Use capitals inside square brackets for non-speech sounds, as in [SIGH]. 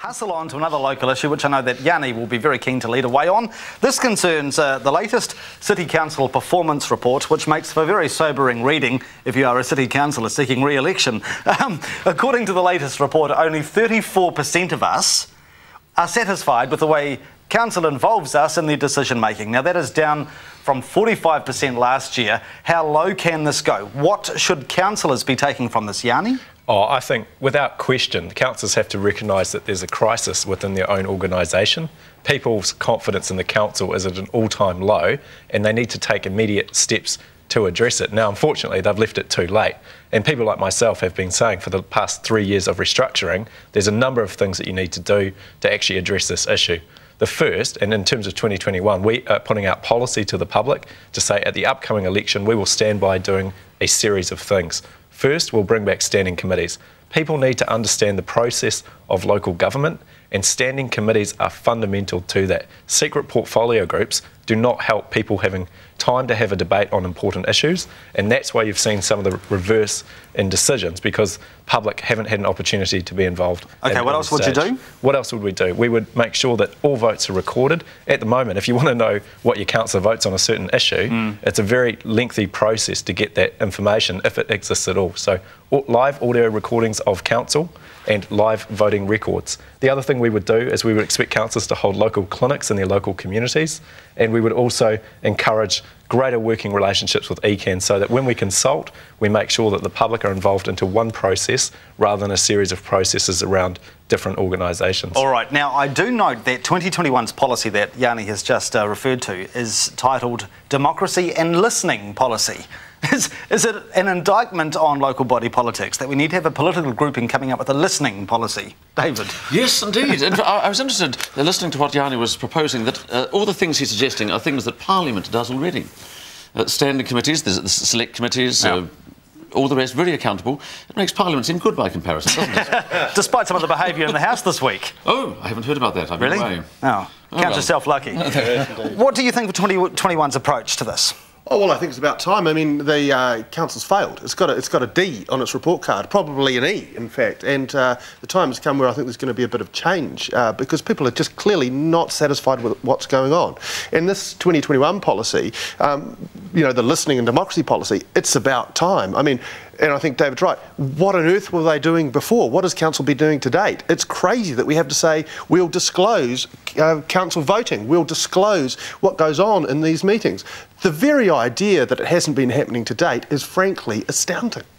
Hustle on to another local issue, which I know that Yani will be very keen to lead away on. This concerns uh, the latest City Council performance report, which makes for very sobering reading if you are a City Councillor seeking re election. [LAUGHS] Um, according to the latest report, only 34% of us are satisfied with the way Council involves us in their decision making. Now, that is down from 45% last year. How low can this go? What should councillors be taking from this, Yani? Oh, I think without question, the councils have to recognise that there's a crisis within their own organisation. People's confidence in the council is at an all time low, and they need to take immediate steps to address it. Now, unfortunately, they've left it too late. And people like myself have been saying for the past three years of restructuring, there's a number of things that you need to do to actually address this issue. The first, and in terms of 2021, we are putting out policy to the public to say at the upcoming election, we will stand by doing a series of things. First, we'll bring back standing committees. People need to understand the process of local government, and standing committees are fundamental to that. Secret portfolio groups do not help people having time to have a debate on important issues, and that's why you've seen some of the reverse in decisions because public haven't had an opportunity to be involved. Okay, what else stage. would you do? What else would we do? We would make sure that all votes are recorded. At the moment, if you want to know what your council votes on a certain issue, mm. it's a very lengthy process to get that information if it exists at all. So, live audio recordings of council and live voting records. The other thing we would do is we would expect councillors to hold local clinics in their local communities, and we would also encourage greater working relationships with ECAN so that when we consult, we make sure that the public are involved into one process rather than a series of processes around different organisations. All right, now I do note that 2021's policy that Yani has just uh, referred to is titled Democracy and Listening Policy. Is, is it an indictment on local body politics that we need to have a political grouping coming up with a listening policy? David? Yes, indeed. and I, I, was interested in listening to what Yani was proposing, that uh, all the things he's suggesting are things that Parliament does already. Uh, standing committees, the select committees, yeah. uh, all the rest very accountable. It makes Parliament seem good by comparison, doesn't it? [LAUGHS] Despite some of the behaviour in the House this week. Oh, I haven't heard about that. I've really? been away. Oh, oh count well. yourself lucky. [LAUGHS] what do you think of 2021's approach to this? Oh well, I think it's about time. I mean, the uh, council's failed. It's got a, it's got a D on its report card, probably an E, in fact. And uh, the time has come where I think there's going to be a bit of change uh, because people are just clearly not satisfied with what's going on. In this 2021 policy, um, you know, the listening and democracy policy, it's about time. I mean, and I think David's right. What on earth were they doing before? What has council been doing to date? It's crazy that we have to say we'll disclose uh, council voting, we'll disclose what goes on in these meetings. The very idea that it hasn't been happening to date is frankly astounding.